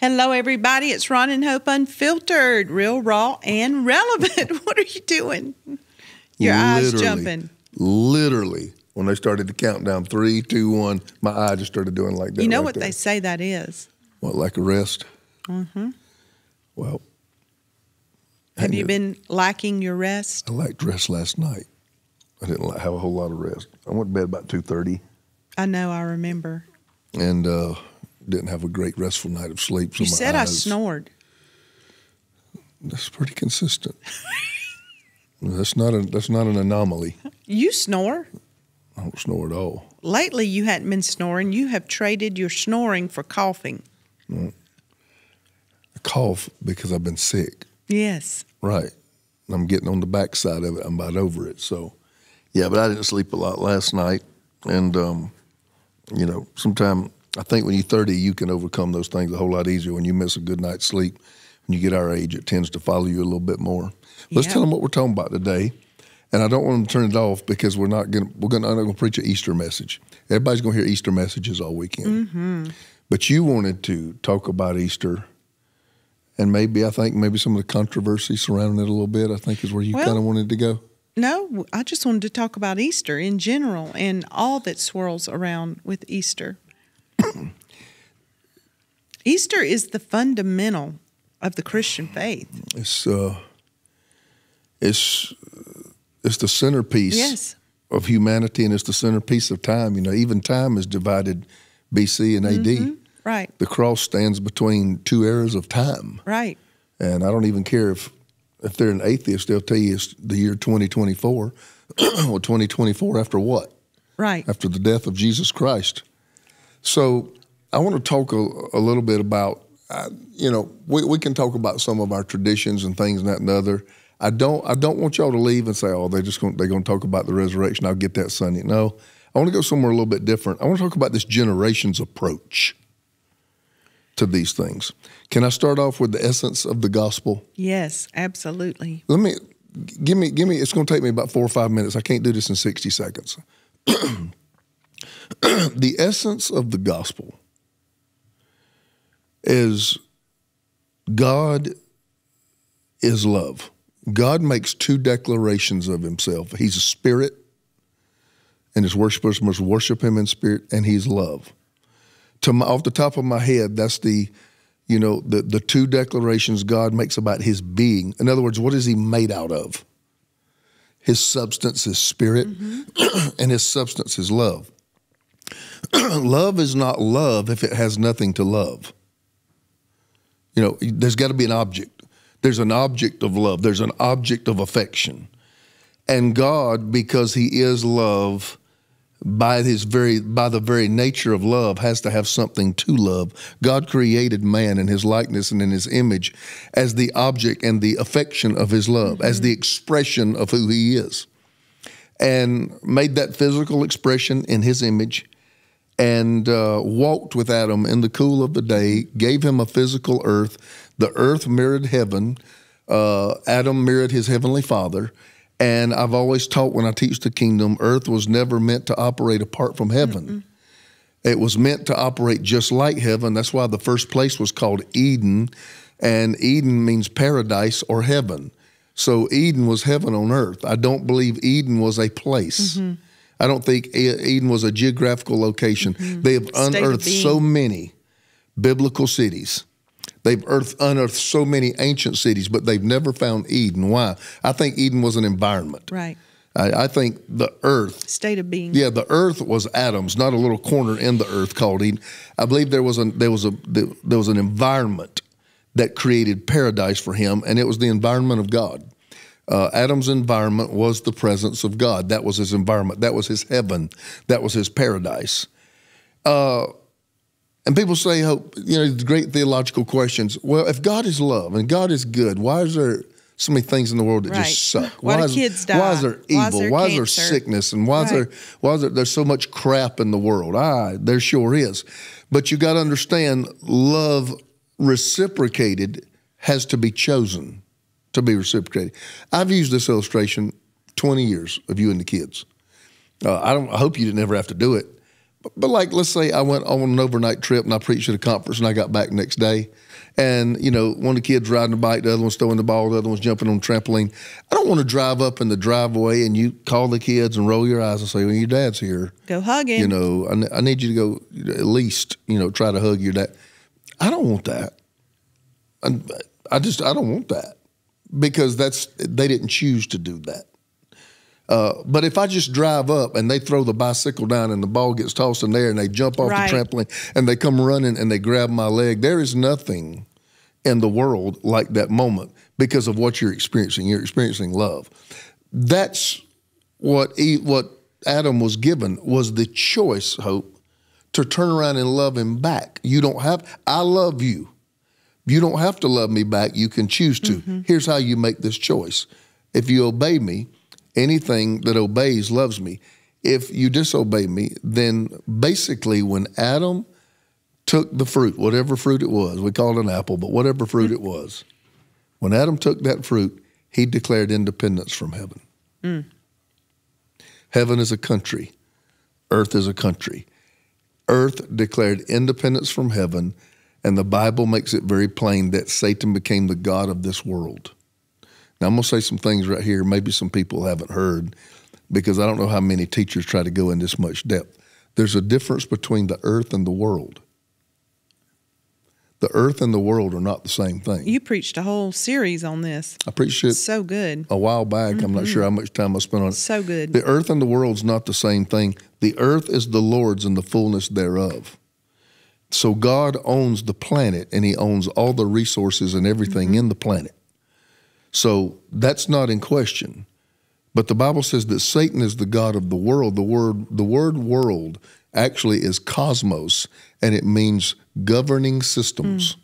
Hello, everybody. It's Ron and Hope Unfiltered, real, raw, and relevant. what are you doing? Your eyes jumping. Literally, when they started to count down three, two, one, my eye just started doing like that. You know right what there. they say that is. What, like a rest? Mm-hmm. Well, Have you been lacking your rest? I liked rest last night. I didn't have a whole lot of rest. I went to bed about two thirty, I know, I remember. and uh, didn't have a great restful night of sleep. So You said I snored. That's pretty consistent. that's not a that's not an anomaly. You snore. I don't snore at all. Lately, you hadn't been snoring. You have traded your snoring for coughing. I cough because I've been sick. Yes. Right. And I'm getting on the backside of it. I'm about over it. So, yeah, but I didn't sleep a lot last night. And, um, you know, sometime I think when you're 30, you can overcome those things a whole lot easier. When you miss a good night's sleep, when you get our age, it tends to follow you a little bit more. Let's Yeah. tell them what we're talking about today. And I don't want them to turn it off because we're not going to, we're going to, I'm not going to preach an Easter message. Everybody's going to hear Easter messages all weekend. Mm-hmm. But you wanted to talk about Easter and maybe I think maybe some of the controversy surrounding it a little bit. I think is where you Well- kind of wanted to go. No, I just wanted to talk about Easter in general and all that swirls around with Easter. Easter is the fundamental of the Christian faith. It's uh, it's it's the centerpiece Yes. of humanity, and it's the centerpiece of time. You know, even time is divided BC and AD. Right, The cross stands between two eras of time, right. and I don't even care if if they're an atheist, they'll tell you it's the year 2024. well, 2024 after what? Right. after the death of Jesus Christ. So I want to talk a, a little bit about, uh, you know, we, we can talk about some of our traditions and things and that and other. I don't I don't want y'all to leave and say, oh, they're just going they're going to talk about the resurrection. I'll get that Sunday. No, I want to go somewhere a little bit different. I want to talk about this generation's approach to these things. Can I start off with the essence of the gospel? Yes, absolutely. Let me give me give me. It's going to take me about four or five minutes. I can't do this in sixty seconds. the essence of the gospel is God is love. God makes two declarations of Himself. He's a spirit, and His worshipers must worship Him in spirit, and He's love. To my, off the top of my head, that's the you know, the, the two declarations God makes about his being. In other words, what is he made out of? His substance is spirit, mm-hmm. and his substance is love. love is not love if it has nothing to love. You know, there's got to be an object. There's an object of love, there's an object of affection. And God, because he is love, by his very by the very nature of love has to have something to love god created man in his likeness and in his image as the object and the affection of his love as mm-hmm. the expression of who he is and made that physical expression in his image and uh, walked with adam in the cool of the day gave him a physical earth the earth mirrored heaven uh, adam mirrored his heavenly father and I've always taught when I teach the kingdom, earth was never meant to operate apart from heaven. It was meant to operate just like heaven. That's why the first place was called Eden, and Eden means paradise or heaven. So Eden was heaven on earth. I don't believe Eden was a place. I don't think Eden was a geographical location. Mm-hmm. They have State unearthed so many biblical cities. They've earth, unearthed so many ancient cities, but they've never found Eden. Why? I think Eden was an environment. Right. I, I think the earth State of being. yeah, the earth was Adam's, not a little corner in the earth called Eden. I believe there was a there was a there was an environment that created paradise for him, and it was the environment of God. Uh, Adam's environment was the presence of God. That was his environment. That was his heaven. That was his paradise. Uh, and people say, "Hope," you know, the great theological questions. Well, if God is love and God is good, why is there so many things in the world that Right. just suck? Why do is, kids Why is die? there Why is evil? there why is there sickness? And why is there why is there there's so much crap in the world? Ah, there sure is. But you got to understand, love reciprocated has to be chosen to be reciprocated. I've used this illustration 20 years of you and the kids. Uh, I don't. I hope you didn't ever have to do it, But, but like, let's say I went on an overnight trip and I preached at a conference and I got back next day. And, you know, one of the kids riding a bike, the other one's throwing the ball, the other one's jumping on a trampoline. I don't want to drive up in the driveway and you call the kids and roll your eyes and say, well, your dad's here. Go hug him. You know, I, I need you to go at least, you know, try to hug your dad. I don't want that. I, I just, I don't want that because that's, they didn't choose to do that. Uh, but if I just drive up and they throw the bicycle down and the ball gets tossed in there and they jump off Right. the trampoline and they come running and they grab my leg, there is nothing in the world like that moment because of what you're experiencing. You're experiencing love. That's what E- what Adam was given was the choice, hope, to turn around and love him back. You don't have. I love you. You don't have to love me back. You can choose to. Mm-hmm. Here's how you make this choice. If you obey me, anything that obeys loves me. If you disobey me, then basically when Adam took the fruit, whatever fruit it was, we call it an apple, but whatever fruit mm-hmm. it was, when Adam took that fruit, he declared independence from heaven. Mm. Heaven is a country, earth is a country. Earth declared independence from heaven, and the Bible makes it very plain that Satan became the God of this world. Now, I'm going to say some things right here, maybe some people haven't heard, because I don't know how many teachers try to go in this much depth. There's a difference between the earth and the world. The earth and the world are not the same thing. You preached a whole series on this. I preached it So good. a while back. I'm not mm-hmm. sure how much time I spent on it. So good. The earth and the world's not the same thing. The earth is the Lord's and the fullness thereof. So God owns the planet and he owns all the resources and everything mm-hmm. in the planet. So that's not in question. But the Bible says that Satan is the God of the world. The word the word world actually is cosmos and it means governing systems. Mm.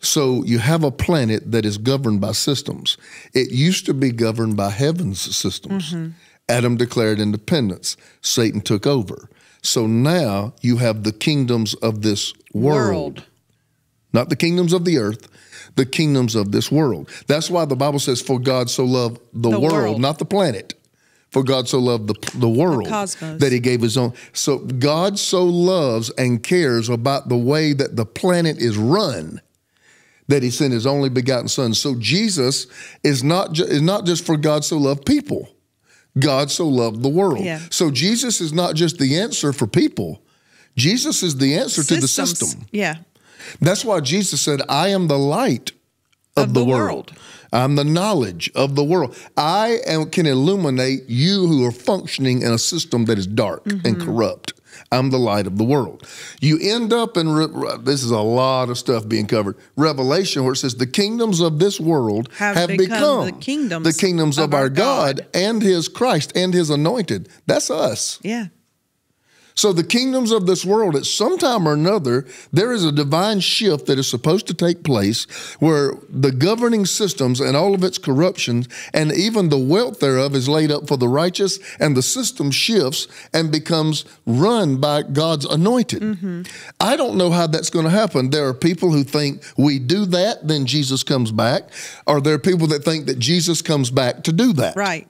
So you have a planet that is governed by systems. It used to be governed by heaven's systems. Mm-hmm. Adam declared independence. Satan took over. So now you have the kingdoms of this world, World. not the kingdoms of the earth, the kingdoms of this world. That's why the Bible says, "For God so loved the, The world, world. not the planet." For God so loved the, the world cosmos. that he gave his own. So God so loves and cares about the way that the planet is run that he sent his only begotten son. So Jesus is not is not just for God so loved people. God so loved the world. Yeah. So Jesus is not just the answer for people. Jesus is the answer to the system. Yeah. That's why Jesus said, I am the light of, Of the, the world. world. I'm the knowledge of the world. I am, can illuminate you who are functioning in a system that is dark Mm-hmm. and corrupt. I'm the light of the world. You end up in, this is a lot of stuff being covered. Revelation, where it says, the kingdoms of this world Have have, become become, the kingdoms the kingdoms of, of our, our God, God. and his Christ and his anointed. That's us. Yeah. So the kingdoms of this world, at some time or another, there is a divine shift that is supposed to take place where the governing systems and all of its corruptions and even the wealth thereof is laid up for the righteous, and the system shifts and becomes run by God's anointed. Mm-hmm. I don't know how that's going to happen. There are people who think we do that, then Jesus comes back, or there are people that think that Jesus comes back to do that. Right.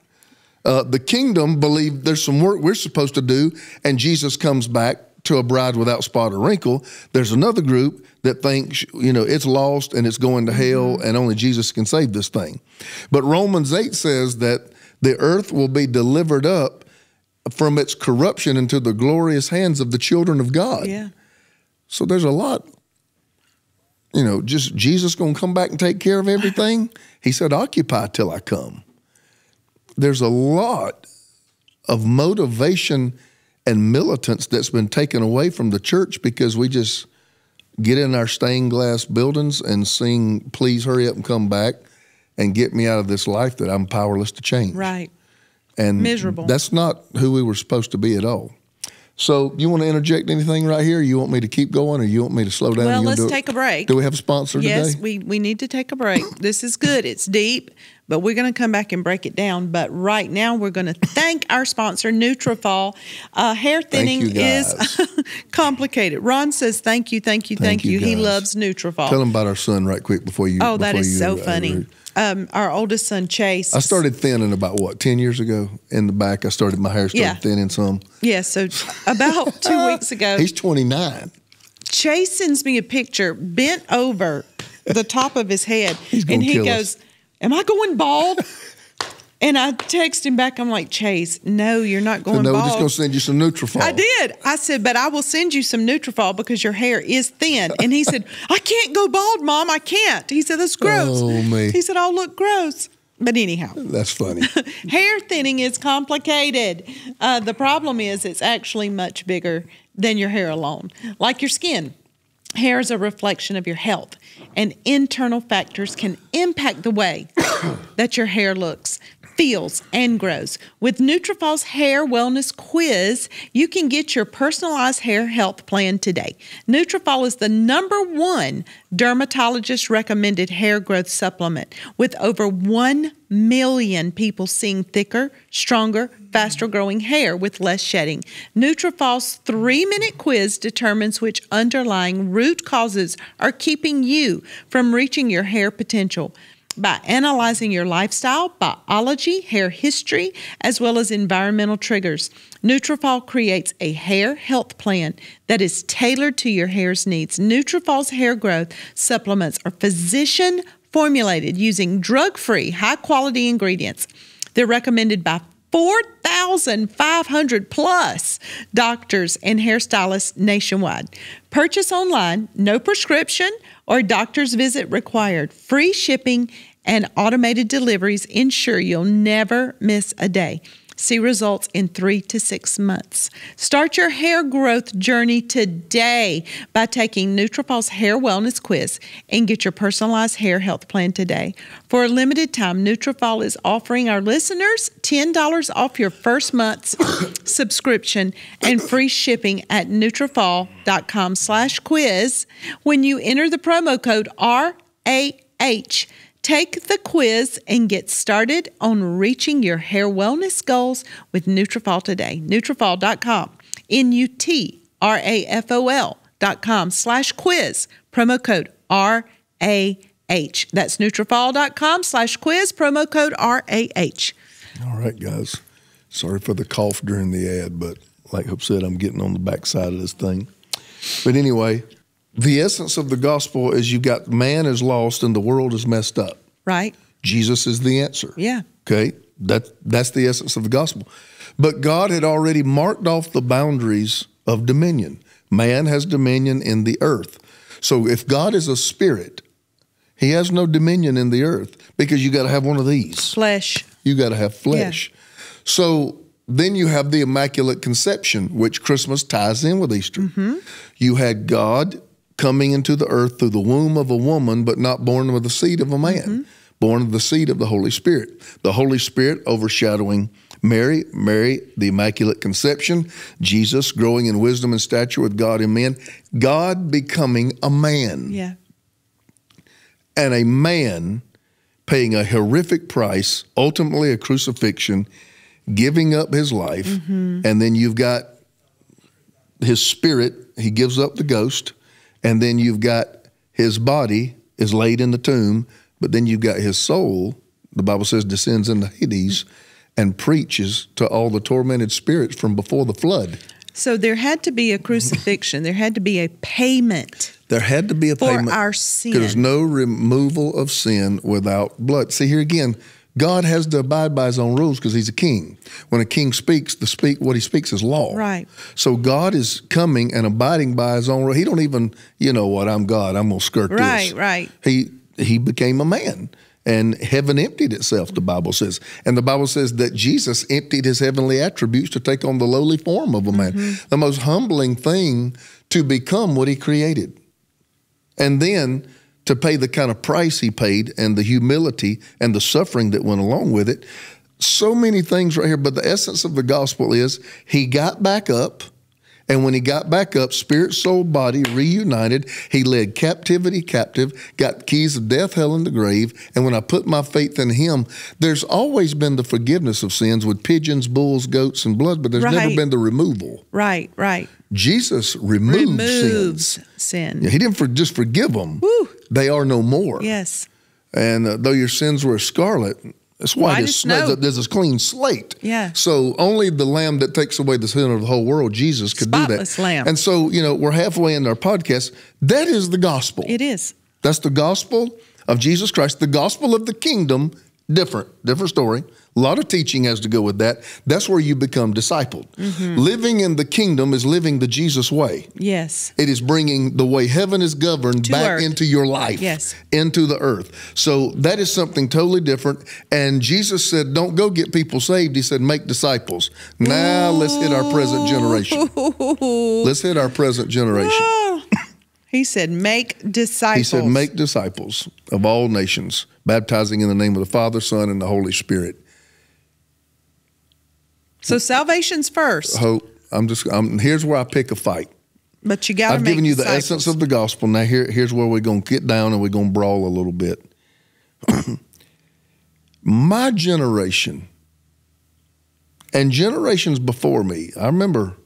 Uh, the kingdom believe there's some work we're supposed to do, and Jesus comes back to a bride without spot or wrinkle. There's another group that thinks, you know, it's lost and it's going to hell, and only Jesus can save this thing. But Romans 8 says that the earth will be delivered up from its corruption into the glorious hands of the children of God. Yeah. So there's a lot. You know, just Jesus going to come back and take care of everything. He said, "Occupy till I come." There's a lot of motivation and militance that's been taken away from the church because we just get in our stained glass buildings and sing, "Please hurry up and come back and get me out of this life that I'm powerless to change." Right. and Miserable. That's not who we were supposed to be at all. So, you want to interject anything right here? You want me to keep going, or you want me to slow down? Well, let's do it? take a break. Do we have a sponsor Yes, today? we, we need to take a break. This is good. It's deep, but we're going to come back and break it down. But right now, we're going to thank our sponsor, Nutrafol. Uh, hair thinning is complicated. Ron says, "Thank you, thank you, thank, Thank you, you." He loves Nutrafol. Tell him about our son right quick before you. Oh, that before is you, so uh, funny. um, our oldest son Chase. I started thinning about what ten years ago. In the back, I started my hair started Yeah. thinning some. Yeah, so about two weeks ago, He's twenty nine. Chase sends me a picture bent over the top of his head, and he goes, us. "Am I going bald?" and I text him back. I'm like, Chase, no, you're not going no, we're just gonna send you some Nutrafol. I did. I said, but I will send you some Nutrafol because your hair is thin. And he said, I can't go bald, Mom. I can't. He said, that's gross. Oh, me. He said, I'll look gross. But anyhow, That's funny. hair thinning is complicated. Uh, the problem is it's actually much bigger than your hair alone, like your skin. Hair is a reflection of your health, and internal factors can impact the way that your hair looks, feels, and grows. With Nutrafol's Hair Wellness Quiz, you can get your personalized hair health plan today. Nutrafol is the number one dermatologist recommended hair growth supplement, with over 1 million people seeing thicker, stronger, faster growing hair with less shedding. Nutrafol's three minute quiz determines which underlying root causes are keeping you from reaching your hair potential by analyzing your lifestyle, biology, hair history, as well as environmental triggers. Nutrafol creates a hair health plan that is tailored to your hair's needs. Nutrafol's hair growth supplements are physician formulated using drug-free, high-quality ingredients. They're recommended by 4,500 plus doctors and hairstylists nationwide. Purchase online, no prescription or doctor's visit required. Free shipping and automated deliveries ensure you'll never miss a day. See results in three to six months. Start your hair growth journey today by taking Nutrafol's Hair Wellness Quiz and get your personalized hair health plan today. For a limited time, Nutrafol is offering our listeners $10 off your first month's subscription and free shipping at Nutrafol.com slash quiz when you enter the promo code RAH. Take the quiz and get started on reaching your hair wellness goals with Nutrafol today. Nutrafol.com, N-U-T-R-A-F-O-L dot com slash quiz, promo code R-A-H. That's Nutrafol.com slash quiz, promo code R-A-H. All right, guys. Sorry for the cough during the ad, but like Hope said, I'm getting on the backside of this thing. But anyway, the essence of the gospel is you've got man is lost and the world is messed up. Right? Jesus is the answer. Yeah. Okay. That that's the essence of the gospel. But God had already marked off the boundaries of dominion. Man has dominion in the earth. So if God is a spirit, he has no dominion in the earth because you got to have one of these. Flesh. You got to have flesh. So then you have the Immaculate Conception, which Christmas ties in with Easter. Mm-hmm. You had God coming into the earth through the womb of a woman, but not born of the seed of a man, born of the seed of the Holy Spirit. The Holy Spirit overshadowing Mary, Mary, the Immaculate Conception, Jesus growing in wisdom and stature with God and men, God becoming a man Yeah. and a man paying a horrific price, ultimately a crucifixion, giving up his life, Mm-hmm. and then you've got his spirit, he gives up the ghost, and then you've got his body is laid in the tomb, but then you've got his soul, the Bible says, descends into Hades and preaches to all the tormented spirits from before the flood. So there had to be a crucifixion. There had to be a payment. There had to be a For payment. our There's sin. no removal of sin without blood. See here again, God has to abide by his own rules because he's a king. When a king speaks, the speak what he speaks is law. Right. So God is coming and abiding by his own rule. He don't even, you know what, I'm God, I'm gonna skirt this. Right, right. He he became a man. And heaven emptied itself, the Bible says. And the Bible says that Jesus emptied his heavenly attributes to take on the lowly form of a man. Mm-hmm. The most humbling thing to become what he created and then to pay the kind of price he paid and the humility and the suffering that went along with it. So many things right here, but the essence of the gospel is he got back up. And when he got back up, spirit, soul, body reunited, he led captivity captive, got keys of death, hell, and the grave. And when I put my faith in him, there's always been the forgiveness of sins with pigeons, bulls, goats, and blood, but there's never been the removal. Right, right. Jesus removed Removes sins. sin. Yeah, he didn't for, just forgive them. Woo. They are no more. Yes. And uh, though your sins were scarlet, it's white, White as snow. There's a clean slate. Yeah. So only the Lamb that takes away the sin of the whole world, Jesus, could do that. Lamb. And so you know we're halfway in our podcast. That is the gospel. It is. That's the gospel of Jesus Christ, the gospel of the kingdom. Different, different story. A lot of teaching has to go with that. That's where you become discipled. Mm-hmm. Living in the kingdom is living the Jesus way. Yes. It is bringing the way heaven is governed To back earth. into your life, Yes. into the earth. So that is something totally different. And Jesus said, "Don't go get people saved." He said, "Make disciples." Now let's hit our present generation. Let's hit our present generation. He said, make disciples. He said, Make disciples of all nations, baptizing in the name of the Father, Son, and the Holy Spirit. So salvation's first, Hope. I'm just, I'm, here's where I pick a fight. but you got to I've given you the essence of the gospel. Now, here, here's where we're going to get down and we're going to brawl a little bit. My generation and generations before me, I remember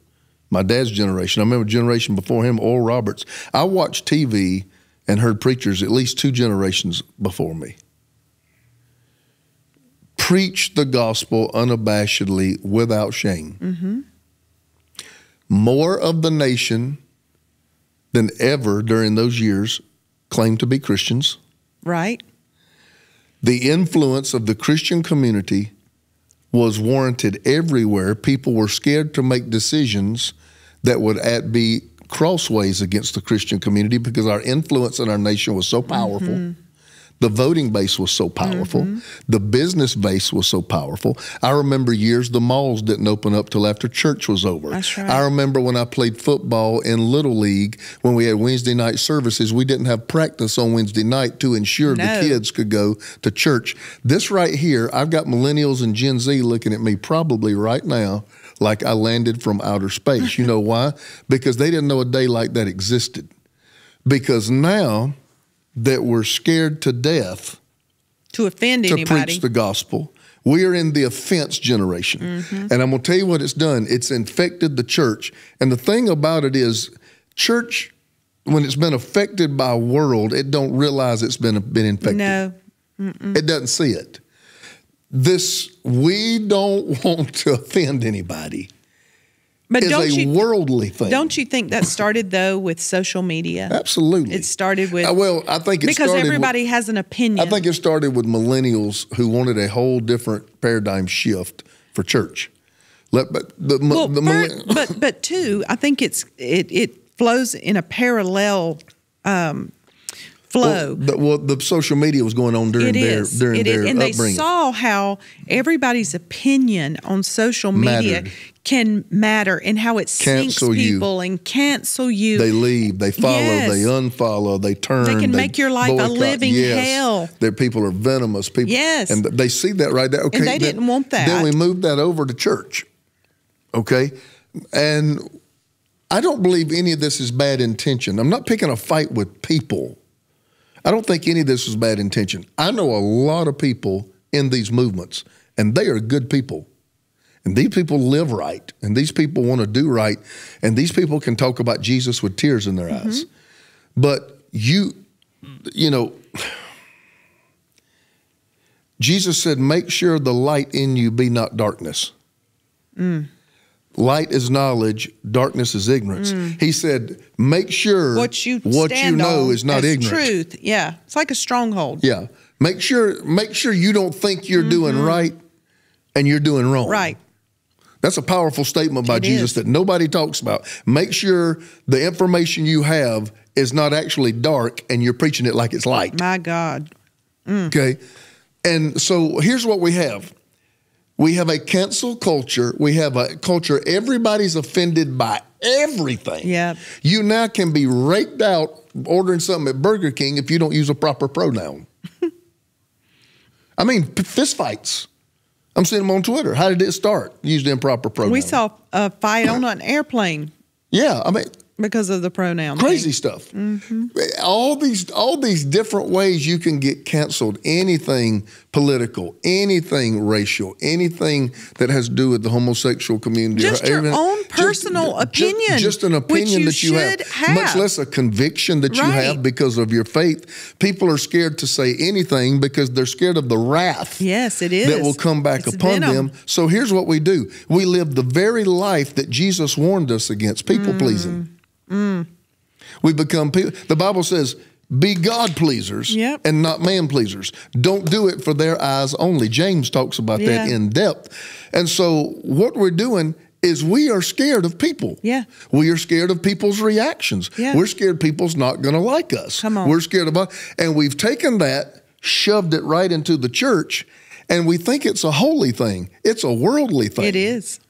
my dad's generation, I remember generation before him, Oral Roberts. I watched TV and heard preachers at least two generations before me preach the gospel unabashedly without shame. Mm-hmm. More of the nation than ever during those years claimed to be Christians. right? The influence of the Christian community was warranted everywhere. People were scared to make decisions that would at be crossways against the Christian community because our influence in our nation was so powerful. Mm-hmm. The voting base was so powerful. Mm-hmm. The business base was so powerful. I remember years the malls didn't open up till after church was over. That's right. I remember when I played football in Little League, when we had Wednesday night services, we didn't have practice on Wednesday night to ensure No. the kids could go to church. This right here, I've got millennials and Gen Z looking at me probably right now like I landed from outer space. You know why? Because they didn't know a day like that existed. Because now that we're scared to death To offend to anybody. preach the gospel. We are in the offense generation. Mm-hmm. And I'm going to tell you what it's done. It's infected the church. And the thing about it is, church, when it's been affected by world, it don't realize it's been, been infected. no. It doesn't see it. This, we don't want to offend anybody. But don't a you worldly thing. don't you think that started though with social media? Absolutely. It started with Uh, well, I think it because started with- everybody has an opinion. I think it started with millennials who wanted a whole different paradigm shift for church. Let, but the, well, the, fir- but but two, I think it's it it flows in a parallel um, flow. well, the, well, the social media was going on during It their is. during It is. their And they saw how everybody's opinion on social media Mattered. can matter and how it sinks Cancel you. people and cancel you. they leave, they follow, Yes. they unfollow, they turn. They can make your life a living yes. hell. Their people are venomous people. Yes. and they see that right there. Okay, they then- didn't want that. Then we moved that over to church. Okay, and I don't believe any of this is bad intention. I'm not picking a fight with people. I don't think any of this is bad intention. I know a lot of people in these movements, and they are good people. And these people live right, and these people want to do right, and these people can talk about Jesus with tears in their Mm-hmm. eyes. But you, you know, Jesus said, Make sure the light in you be not darkness. Mm. Light is knowledge, darkness is ignorance. He said, Make sure Mm. what you what you know is not as ignorant. truth. Yeah, it's like a stronghold. Yeah. Make sure make sure you don't think you're doing right and you're doing wrong. Mm-hmm. Right. That's a powerful statement by It Jesus is. that nobody talks about. Make sure the information you have is not actually dark and you're preaching it like it's light. My God. Okay. And so here's what we have we have a cancel culture. We have a culture, everybody's offended by everything. Yep. You now can be raked out ordering something at Burger King if you don't use a proper pronoun. I mean, p- fist fights. I'm seeing them on Twitter. How did it start? Used improper pronouns. We saw a fight on an airplane. Yeah, I mean, because of the pronoun. Crazy thing. stuff. Mm-hmm. All these all these different ways you can get canceled. Anything political, anything racial, anything that has to do with the homosexual community. Just or your even- own personal opinion, Just, an which opinion you that you have, should have. much less a conviction that you have because of your faith. People are scared to say anything because they're scared of the wrath Yes, it is. that will come back It's upon venom. them. So here's what we do we live the very life that Jesus warned us against people pleasing. Mm. Mm. We become people. The Bible says, be God pleasers Yep. and not man pleasers. Don't do it for their eyes only. James talks about that in depth. And so what we're doing is we are scared of people. Yeah. We are scared of people's reactions. Yeah. We're scared people's not going to like us. Come on. We're scared about, and we've taken that, shoved it right into the church, and we think it's a holy thing. It's a worldly thing. It is.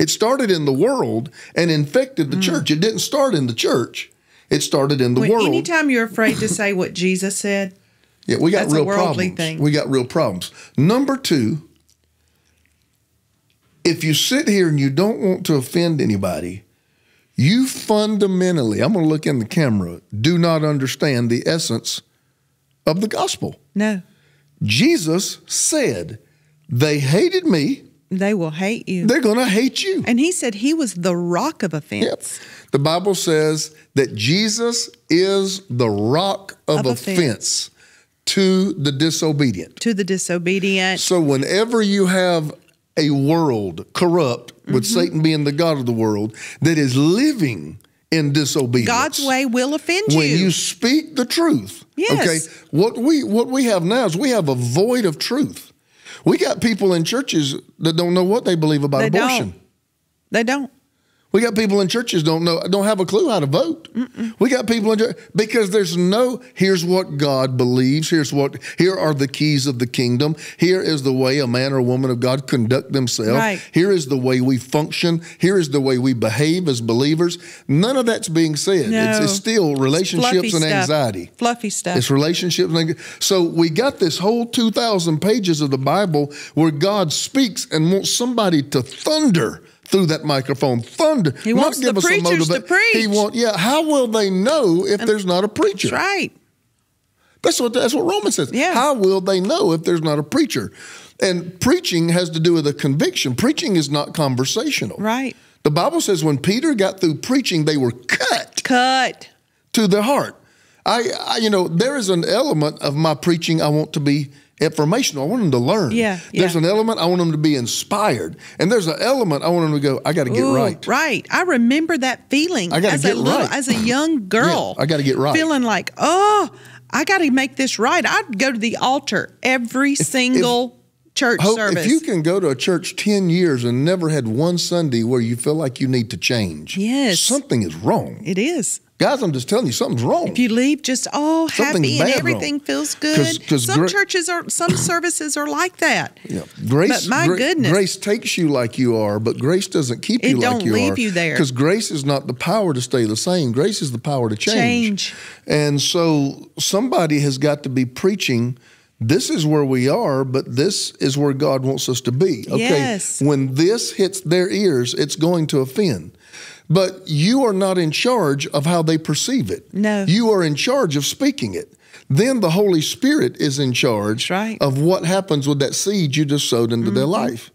It started in the world and infected the Mm. church. It didn't start in the church. It started in the When, world. anytime you're afraid to say what Jesus said, yeah, we got real problems. thing. We got real problems. Number two, if you sit here and you don't want to offend anybody, you fundamentally, I'm going to look in the camera, do not understand the essence of the gospel. no, Jesus said, They hated me, they will hate you. they're going to hate you. and he said he was the rock of Yep. offense. The Bible says that Jesus is the rock of, Of offense. offense. to the disobedient. To the disobedient. So whenever you have a world corrupt with Mm-hmm. Satan being the god of the world that is living in disobedience. God's way will offend you. when you. you speak the truth. Yes. Okay. What we what we have now is we have a void of truth. We got people in churches that don't know what they believe about They abortion. don't. they don't. We got people in churches don't know don't have a clue how to vote. We got people in church because there's no here's what God believes. Here's what here are the keys of the kingdom. Here is the way a man or woman of God conduct themselves. Right. Here is the way we function. Here is the way we behave as believers. None of that's being said. No. It's, it's still relationships Fluffy and stuff. anxiety. Fluffy stuff. It's relationships. and- So we got this whole 2,000 pages of the Bible where God speaks and wants somebody to thunder through that microphone. Thunder. He wants the preachers to preach. He want, yeah. How will they know if um, there's not a preacher? That's right. That's what that's what Romans says. Yeah. How will they know if there's not a preacher? And preaching has to do with a conviction. Preaching is not conversational. Right. The Bible says when Peter got through preaching, they were cut Cut. to the heart. I, I, you know, there is an element of my preaching I want to be informational. I want them to learn. Yeah, There's yeah. an element I want them to be inspired, and there's an element I want them to go. I got to get Ooh, right. Right. I remember that feeling I gotta as get a little, right. as a young girl. I gotta get right. Feeling like, oh, I got to make this right. I'd go to the altar every single church Hope, service. if you can go to a church ten years and never had one Sunday where you feel like you need to change, Yes. something is wrong, it is. Guys. I'm just telling you, something's wrong. If you leave just oh Something's happy and everything wrong. feels good, 'cause some gra- churches are some services are like that. Yeah. Grace, But my gra- goodness. grace takes you like you are, but grace doesn't keep It you like don't you leave you there. Because grace is not the power to stay the same. Grace is the power to change. Change. And so somebody has got to be preaching. This is where we are, but this is where God wants us to be. Okay. Yes. When this hits their ears, it's going to offend. But you are not in charge of how they perceive it. No. You are in charge of speaking it. Then the Holy Spirit is in charge right. of what happens with that seed you just sowed into their life.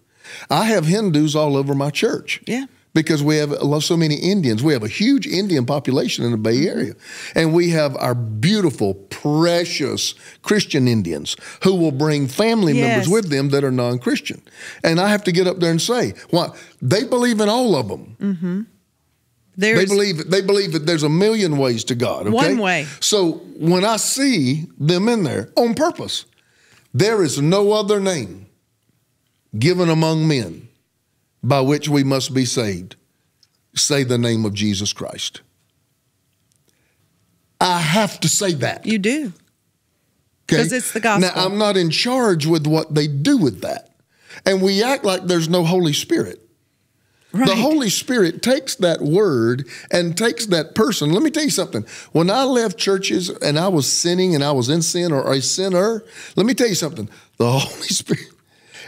I have Hindus all over my church. Mm-hmm. Yeah. Because we have so many Indians. We have a huge Indian population in the Bay Mm-hmm. Area. And we have our beautiful, precious Christian Indians who will bring family members with them that are non Christian. And I have to get up there and say, why? They believe in all of them. There's They believe they believe that there's a million ways to God. Okay? One way. So when I see them in there on purpose, there is no other name given among men by which we must be saved. Say the name of Jesus Christ. I have to say that. you do. Okay? 'Cause it's the gospel. Now I'm not in charge with what they do with that. And we act like there's no Holy Spirit. Right. The Holy Spirit takes that word and takes that person. Let me tell you something. When I left churches and I was sinning and I was in sin or a sinner, let me tell you something. The Holy Spirit,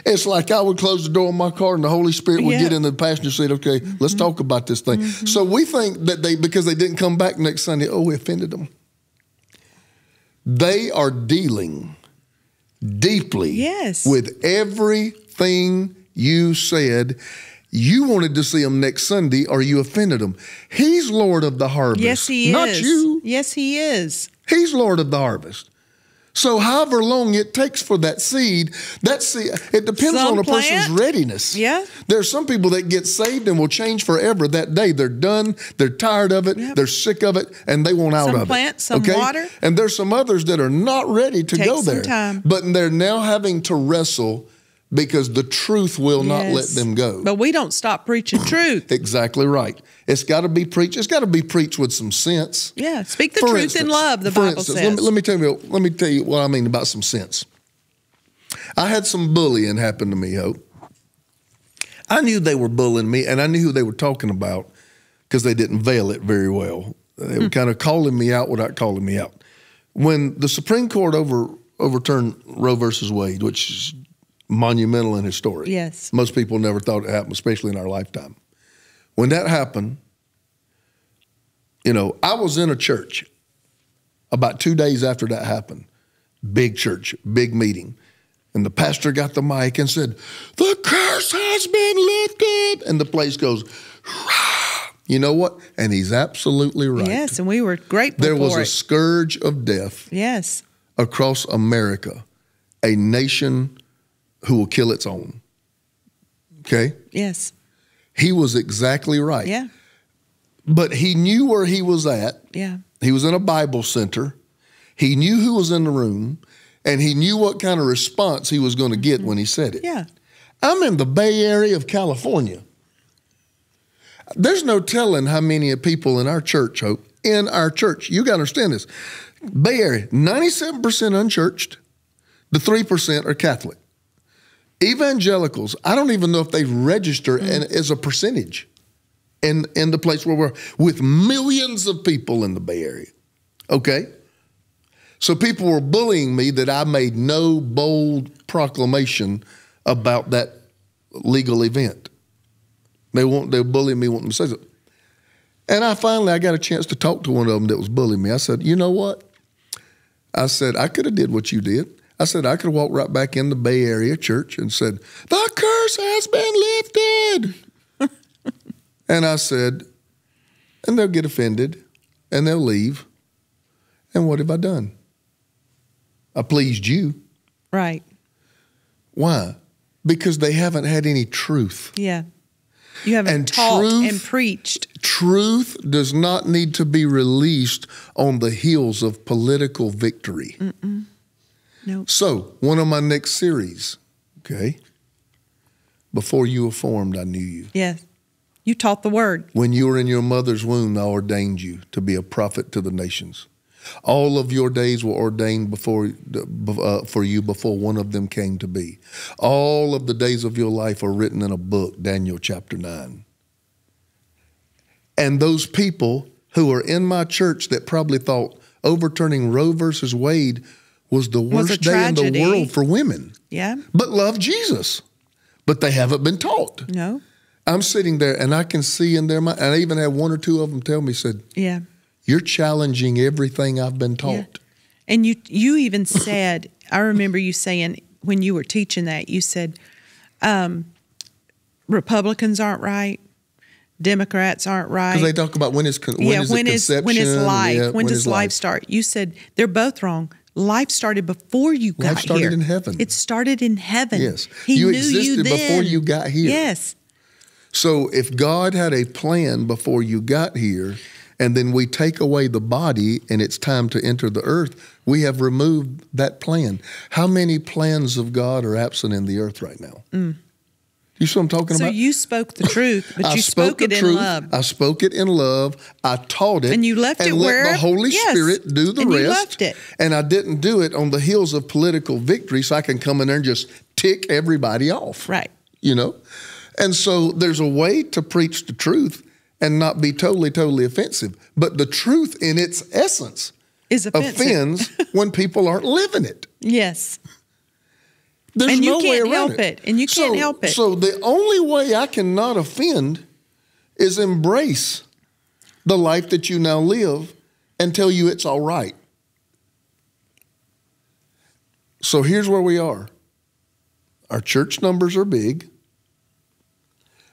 It's like I would close the door of my car and the Holy Spirit would Yeah. get in the passenger seat. Okay, let's mm-hmm. talk about this thing. Mm-hmm. So we think that they, because they didn't come back next Sunday, oh, we offended them. They are dealing deeply Yes. with everything you said. You wanted to see him next Sunday, or you offended him. He's Lord of the harvest. Yes, he not is. you. Yes, he is. He's Lord of the harvest. So, however long it takes for that seed, that seed, it depends Some on a plant. person's readiness. Yeah. There are some people that get saved and will change forever that day. They're done, they're tired of it, Yep. they're sick of it, and they want out Some of it. Some plant, some water. And there's some others that are not ready to go there. time. But they're now having to wrestle because the truth will not let them go. But we don't stop preaching truth. exactly right. It's got to be preached. It's got to be preached with some sense. Yeah, speak the For truth instance- in love. The Bible instance, says. Let me, let me tell you. Let me tell you what I mean about some sense. I had some bullying happen to me, Hope. I knew they were bullying me, and I knew who they were talking about because they didn't veil it very well. They Hmm. were kind of calling me out without calling me out. When the Supreme Court over overturned Roe versus Wade, which is monumental and historic. Yes. Most people never thought it happened, especially in our lifetime. When that happened, you know, I was in a church about two days after that happened. Big church, big meeting. And the pastor got the mic and said, The curse has been lifted. And the place goes, "Rah." you know what? And he's absolutely right. Yes, and we were grateful There was a scourge of death yes. across America, a nation who will kill its own. Okay? Yes. He was exactly right. Yeah. But he knew where he was at. Yeah. He was in a Bible center. He knew who was in the room, and he knew what kind of response he was going to get mm-hmm. when he said it. Yeah. I'm in the Bay Area of California. There's no telling how many people in our church, Hope, in our church, you got to understand this. Bay Area, 97% unchurched, the 3% are Catholic. Evangelicals, I don't even know if they register hmm. in, as a percentage in, in the place where we're with millions of people in the Bay Area. Okay? So people were bullying me that I made no bold proclamation about that legal event. They want they bully me wanting to say something. And I finally I got a chance to talk to one of them that was bullying me. I said, you know what? I said, I could have did what you did. I said, I could walk right back in the Bay Area church and said, the curse has been lifted. and I said, and they'll get offended and they'll leave. And what have I done? I pleased you. Right. Why? Because they haven't had any truth. Yeah. You haven't And taught truth- and preached. Truth does not need to be released on the heels of political victory. No. So, one of my next series, okay? Before you were formed, I knew you. Yes. You taught the word. When you were in your mother's womb, I ordained you to be a prophet to the nations. All of your days were ordained before uh, for you before one of them came to be. All of the days of your life are written in a book, Daniel chapter 9. And those people who are in my church that probably thought overturning Roe versus Wade was the Was worst day in the world for women, Yeah. but love Jesus. But they haven't been taught. No. I'm sitting there and I can see in their mind, and I even had one or two of them tell me, said, Yeah. You're challenging everything I've been taught. Yeah. And you you even said, I remember you saying when you were teaching that, you said, um, Republicans aren't right, Democrats aren't right. Because they talk about when is, when yeah, is when is when is life? Yeah, when, does life start? You said they're both wrong. Life started before you got here. Life started here. in heaven. It started in heaven. Yes. He You knew you existed then. before you got here. Yes. So if God had a plan before you got here, and then we take away the body and it's time to enter the earth, we have removed that plan. How many plans of God are absent in the earth right now? Mm. You see what I'm talking. So about? you spoke the truth, but I you spoke, the it in love. I spoke it in love. I taught it. And you left and it let where- the Holy yes. Spirit do the rest. And you left it. And I didn't do it on the heels of political victory so I can come in there and just tick everybody off. Right. You know? And so there's a way to preach the truth and not be totally, totally offensive. But the truth in its essence Is offensive. offends when people aren't living it. Yes. There's And you no way can't around help it. it, and you can't So- help it. So the only way I cannot offend is embrace the life that you now live and tell you it's all right. So here's where we are. Our church numbers are big,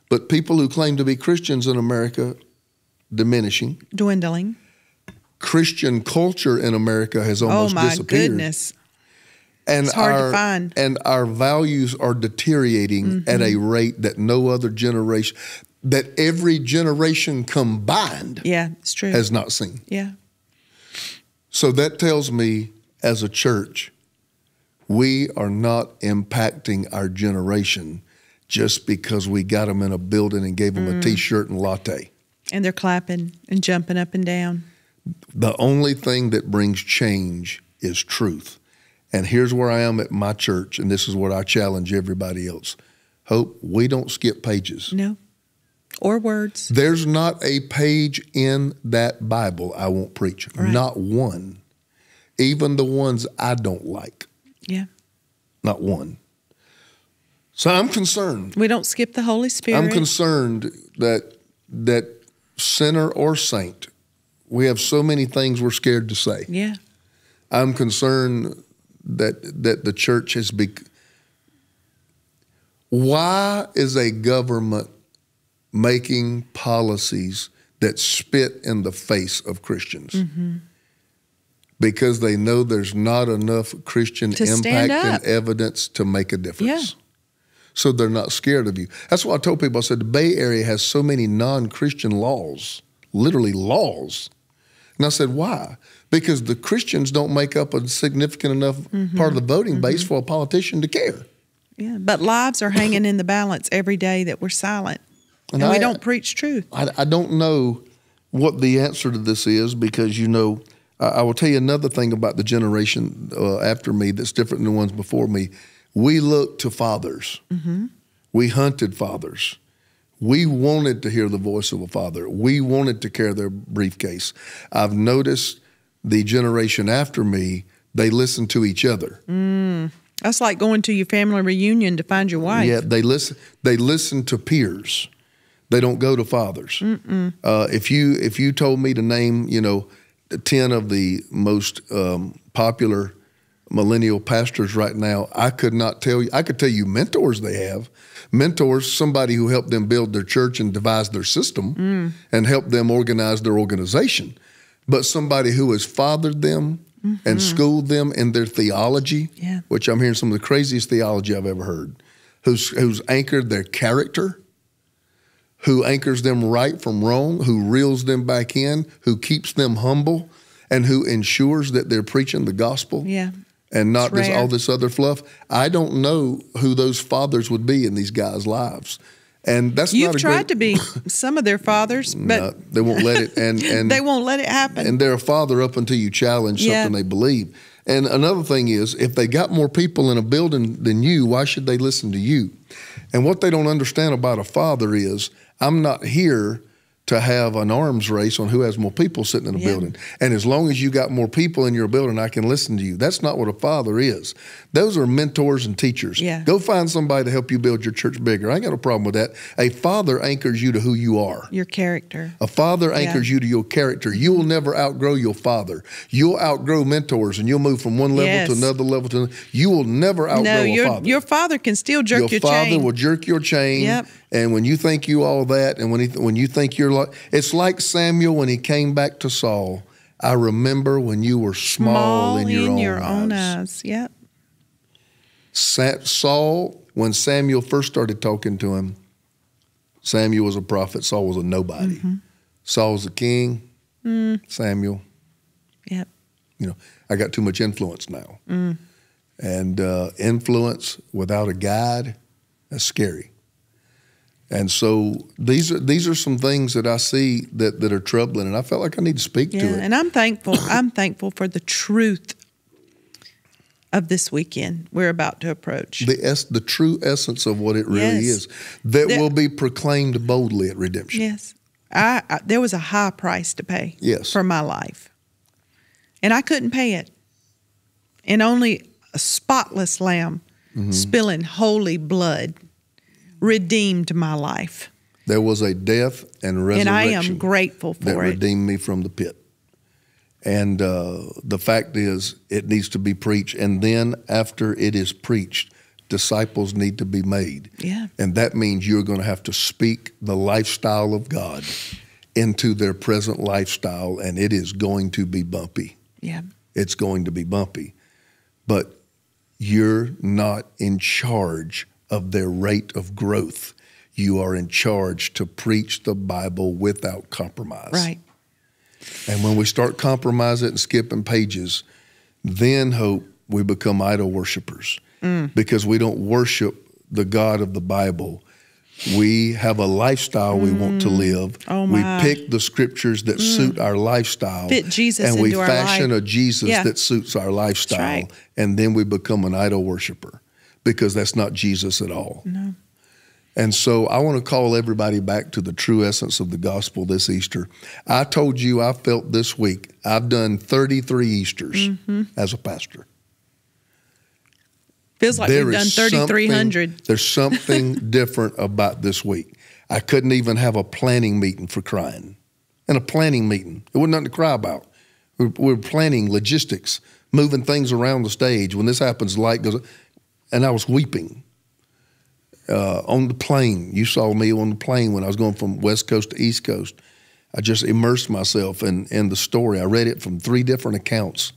but people who claim to be Christians in America diminishing. Dwindling. Christian culture in America has oh, almost oh my disappeared. goodness. And It's hard to our, find. And our values are deteriorating at a Mm-hmm. rate that no other generation, that every generation combined Yeah, it's true. has not seen. yeah. So that tells me, as a church, we are not impacting our generation just because we got them in a building and gave them Mm. a T-shirt and latte. And they're clapping and jumping up and down. The only thing that brings change is truth. And here's where I am at my church, and this is what I challenge everybody else. Hope we don't skip pages. No. Or words. There's not a page in that Bible I won't preach. Right. Not one. Even the ones I don't like. Yeah. Not one. So I'm concerned. We don't skip the Holy Spirit. I'm concerned that that sinner or saint, we have so many things we're scared to say. yeah. I'm concerned that that the church has bec Why is a government making policies that spit in the face of Christians? Mm-hmm. Because they know there's not enough Christian To impact and evidence to make a difference. Yeah. So they're not scared of you. That's why I told people I said the Bay Area has so many non Christian laws, literally laws. And I said, why? Because the Christians don't make up a significant enough Mm-hmm. part of the voting base for a politician to care. Yeah. But lives are hanging in the balance every day that we're silent. And, And we don't preach truth. I, I don't know what the answer to this is because, you know, I, I will tell you another thing about the generation uh, after me that's different than the ones before me. We look to fathers, we hunted fathers. We wanted to hear the voice of a father. We wanted to carry their briefcase. I've noticed the generation after me, they listen to each other. That's like going to your family reunion to find your wife. Yeah, they listen. They listen to peers. They don't go to fathers. Uh, if you if you told me to name, you know, ten of the most um, popular millennial pastors right now, I could not tell you. I could tell you mentors they have. Mentors, somebody who helped them build their church and devise their system and help them organize their organization. But somebody who has fathered them and mm-hmm. schooled them in their theology, Yeah. which I'm hearing some of the craziest theology I've ever heard, who's, who's anchored their character, who anchors them right from wrong, who reels them back in, who keeps them humble, and who ensures that they're preaching the gospel Yeah. and not just all this other fluff. I don't know who those fathers would be in these guys' lives. And that's You've tried to be some of their fathers, but No, they won't let it. And and they won't let it happen. and they're a father up until you challenge Yeah. something they believe. And another thing is, if they got more people in a building than you, why should they listen to you? And what they don't understand about a father is, I'm not here to have an arms race on who has more people sitting in a Yeah. building. And as long as you got more people in your building, I can listen to you. That's not what a father is. Those are mentors and teachers. Yeah. Go find somebody to help you build your church bigger. I ain't got a problem with that. A father anchors you to who you are. your character. A father anchors you to your character. You'll mm-hmm. never outgrow your father. You'll outgrow mentors and you'll move from one level Yes. to another level to another. You will never outgrow No, a your father. your father can still jerk your chain. your, father will jerk your chain. Yep. And when you think you all that, and when he, when you think you're like, it's like Samuel when he came back to Saul. I remember when you were small, in your, own, eyes. own eyes. Yep. Sa- Saul, when Samuel first started talking to him, Samuel was a prophet. Saul was a nobody. Mm-hmm. Saul was a king. Mm. Samuel, Yep. you know, I got too much influence now. Mm. And uh, influence without a guide, that's scary. And so these are these are some things that I see that, that are troubling, and I felt like I need to speak Yeah. to it. And I'm thankful. I'm thankful for the truth of this weekend we're about to approach. the es- the true essence of what it really Yes. is that There- will be proclaimed boldly at redemption. Yes. I, I there was a high price to pay Yes. for my life. And I couldn't pay it. And only a spotless lamb mm-hmm. spilling holy blood, redeemed my life. There was a death and resurrection. And I am grateful that for it. redeemed me from the pit. And uh, the fact is, it needs to be preached. And then after it is preached, disciples need to be made. Yeah. And that means you're going to have to speak the lifestyle of God into their present lifestyle, and it is going to be bumpy. Yeah. It's going to be bumpy. But you're not in charge of their rate of growth. You are in charge to preach the Bible without compromise. Right. And when we start compromising and skipping pages, then hope we become idol worshipers Mm. because we don't worship the God of the Bible. We have a lifestyle we want to live. Oh, we my. Mm. pick the scriptures that suit our lifestyle. Fit Jesus and we fashion a Jesus Yeah. that suits our lifestyle. right. And then we become an idol worshiper because that's not Jesus at all. No. And so I want to call everybody back to the true essence of the gospel this Easter. I told you I felt this week, I've done 33 Easters Mm-hmm. as a pastor. Feels like There we've done 3,300. something- There's something different about this week. I couldn't even have a planning meeting for crying. And a planning meeting, it wasn't nothing to cry about. We're, we're planning logistics, moving things around the stage. When this happens, light goes, and I was weeping uh, on the plane. You saw me on the plane when I was going from West Coast to East Coast. I just immersed myself in, in the story. I read it from three different accounts.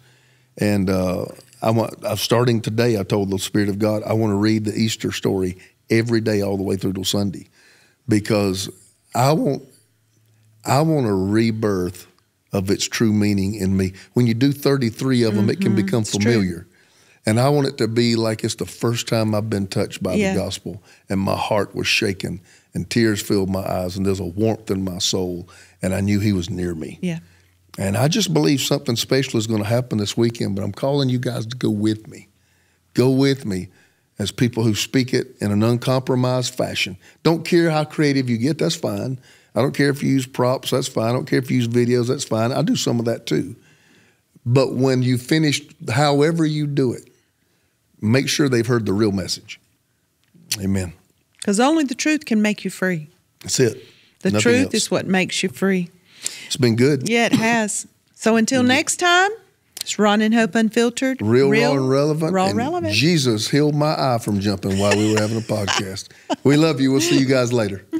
And uh, I want, I'm starting today, I told the Spirit of God, I want to read the Easter story every day all the way through till Sunday because I want, I want a rebirth of its true meaning in me. When you do 33 of them, it can become true. familiar. And I want it to be like it's the first time I've been touched by Yeah. the gospel and my heart was shaken and tears filled my eyes and there's a warmth in my soul and I knew he was near me. Yeah. And I just believe something special is going to happen this weekend, but I'm calling you guys to go with me. Go with me as people who speak it in an uncompromised fashion. Don't care how creative you get, that's fine. I don't care if you use props, that's fine. I don't care if you use videos, that's fine. I do some of that too. But when you finish, however you do it, make sure they've heard the real message. Amen. Because only the truth can make you free. That's it. The Nothing truth else. is what makes you free. It's been good. Yeah, it has. So until next time, it's Ron and Hope Unfiltered. Real, raw, and relevant. Raw, and relevant. Jesus healed my eye from jumping while we were having a podcast. we love you. We'll see you guys later.